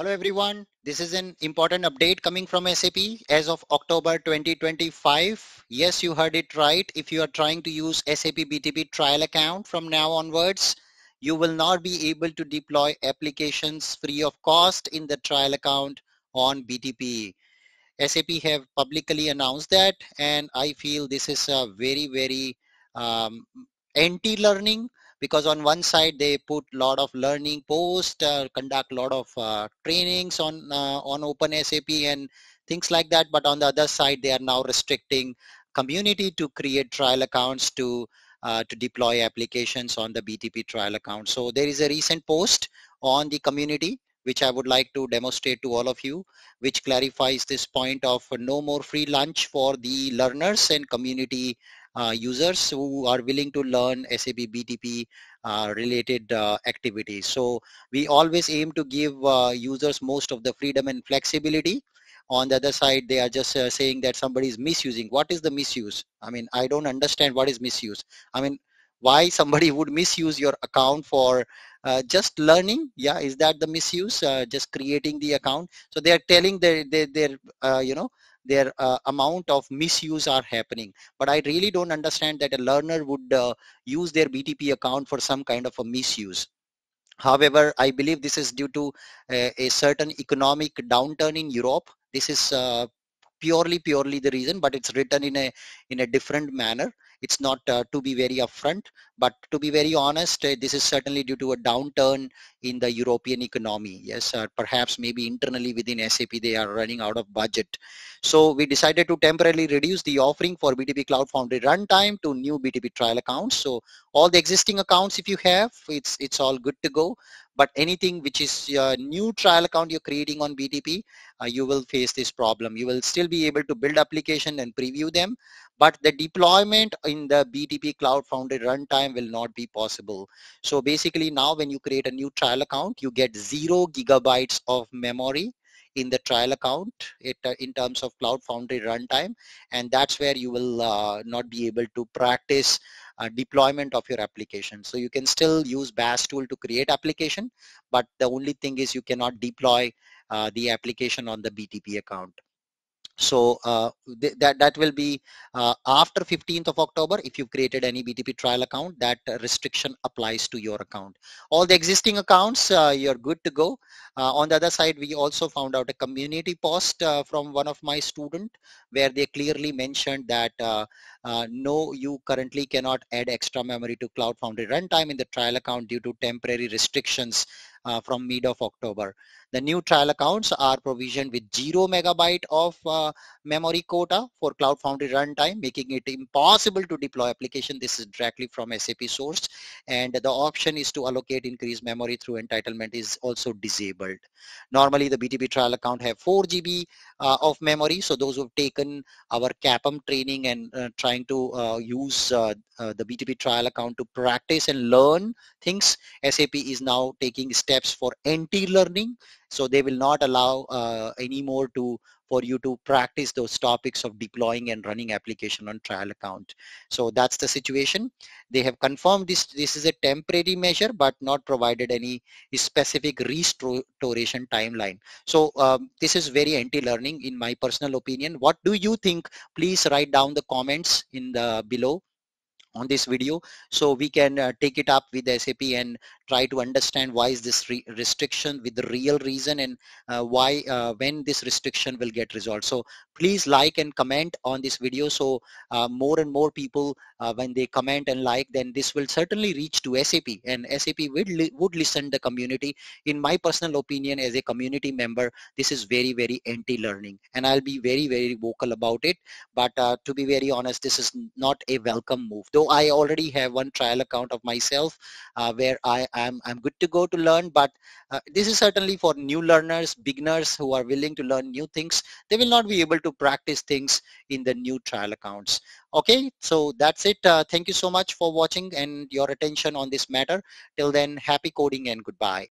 Hello everyone. This is an important update coming from SAP as of October 2025. Yes, you heard it right. If you are trying to use SAP BTP trial account from now onwards, you will not be able to deploy applications free of cost in the trial account on BTP. SAP have publicly announced that and I feel this is a very, very um, anti-learning because on one side they put a lot of learning posts, uh, conduct a lot of uh, trainings on uh, on Open SAP and things like that. But on the other side, they are now restricting community to create trial accounts to uh, to deploy applications on the BTP trial account. So there is a recent post on the community which I would like to demonstrate to all of you, which clarifies this point of no more free lunch for the learners and community uh, users who are willing to learn SAP BTP uh, related uh, activities. So we always aim to give uh, users most of the freedom and flexibility. On the other side, they are just uh, saying that somebody is misusing. What is the misuse? I mean, I don't understand what is misuse. I mean, why somebody would misuse your account for uh, just learning? Yeah is that the misuse? Uh, just creating the account? So they are telling their their, their uh, you know their uh, amount of misuse are happening. But i really don't understand that a learner would uh, use their btp account for some kind of a misuse. However i believe this is due to a certain economic downturn in europe. This is uh, purely purely the reason but it's written in a in a different manner. It's not uh, to be very upfront but to be very honest uh, this is certainly due to a downturn in the european economy. Yes uh, perhaps maybe internally within sap they are running out of budget. So we decided to temporarily reduce the offering for btp cloud foundry runtime to new btp trial accounts. So all the existing accounts if you have it's it's all good to go but anything which is a new trial account you're creating on BTP, uh, you will face this problem. You will still be able to build application and preview them, but the deployment in the BTP Cloud Foundry runtime will not be possible. So basically now when you create a new trial account, you get zero gigabytes of memory in the trial account it, uh, in terms of Cloud Foundry runtime. And that's where you will uh, not be able to practice uh, deployment of your application. So you can still use BAS tool to create application, but the only thing is you cannot deploy uh, the application on the BTP account so uh, th that that will be uh, after 15th of October if you've created any BTP trial account that restriction applies to your account. All the existing accounts uh, you're good to go. Uh, on the other side we also found out a community post uh, from one of my student where they clearly mentioned that uh, no you currently cannot add extra memory to cloud foundry runtime in the trial account due to temporary restrictions from mid of October the new trial accounts are provisioned with zero megabyte of uh, memory quota for Cloud Foundry runtime, making it impossible to deploy application. This is directly from SAP source. And the option is to allocate increased memory through entitlement is also disabled. Normally, the BTP trial account have 4 GB uh, of memory. So those who have taken our CAPM training and uh, trying to uh, use uh, uh, the BTP trial account to practice and learn things, SAP is now taking steps for anti-learning so they will not allow uh, anymore to for you to practice those topics of deploying and running application on trial account. So that's the situation. They have confirmed this, this is a temporary measure, but not provided any specific restoration timeline. So um, this is very anti-learning in my personal opinion. What do you think? Please write down the comments in the below on this video. So we can uh, take it up with SAP and try to understand why is this re restriction with the real reason and uh, why uh, when this restriction will get resolved. So please like and comment on this video. So uh, more and more people uh, when they comment and like then this will certainly reach to SAP and SAP would, li would listen the community. In my personal opinion as a community member this is very very anti-learning. And I'll be very very vocal about it. But uh, to be very honest this is not a welcome move. Though I already have one trial account of myself uh, where I am I'm good to go to learn but uh, this is certainly for new learners beginners who are willing to learn new things. They will not be able to practice things in the new trial accounts. Okay so that's it. Uh, thank you so much for watching and your attention on this matter. Till then happy coding and goodbye